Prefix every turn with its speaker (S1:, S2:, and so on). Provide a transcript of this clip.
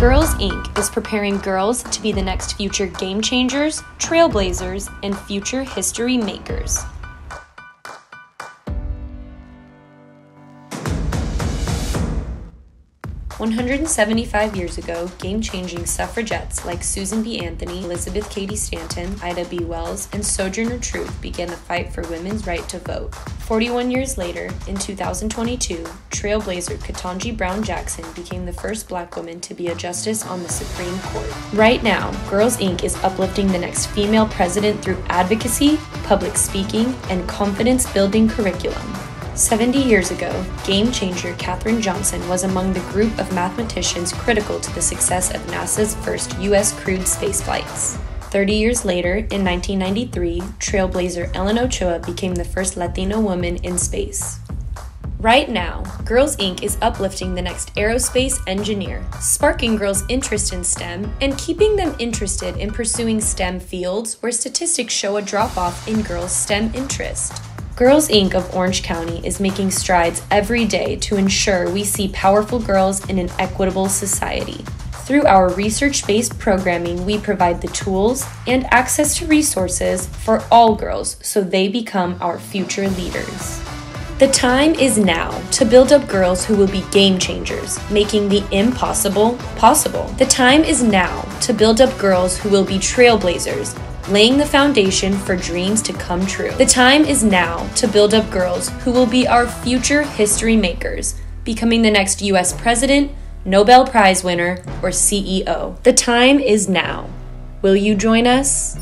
S1: Girls Inc. is preparing girls to be the next future game changers, trailblazers, and future history makers. 175 years ago, game changing suffragettes like Susan B. Anthony, Elizabeth Cady Stanton, Ida B. Wells, and Sojourner Truth began the fight for women's right to vote. 41 years later, in 2022, trailblazer Ketanji Brown Jackson became the first black woman to be a justice on the Supreme Court. Right now, Girls Inc. is uplifting the next female president through advocacy, public speaking, and confidence building curriculum. 70 years ago, game changer Katherine Johnson was among the group of mathematicians critical to the success of NASA's first U.S. crewed space flights. 30 years later, in 1993, trailblazer Ellen Ochoa became the first Latino woman in space. Right now, Girls Inc. is uplifting the next aerospace engineer, sparking girls' interest in STEM and keeping them interested in pursuing STEM fields where statistics show a drop off in girls' STEM interest. Girls Inc. of Orange County is making strides every day to ensure we see powerful girls in an equitable society. Through our research based programming, we provide the tools and access to resources for all girls so they become our future leaders. The time is now to build up girls who will be game changers, making the impossible possible. The time is now to build up girls who will be trailblazers, laying the foundation for dreams to come true. The time is now to build up girls who will be our future history makers, becoming the next US president, Nobel Prize winner, or CEO. The time is now. Will you join us?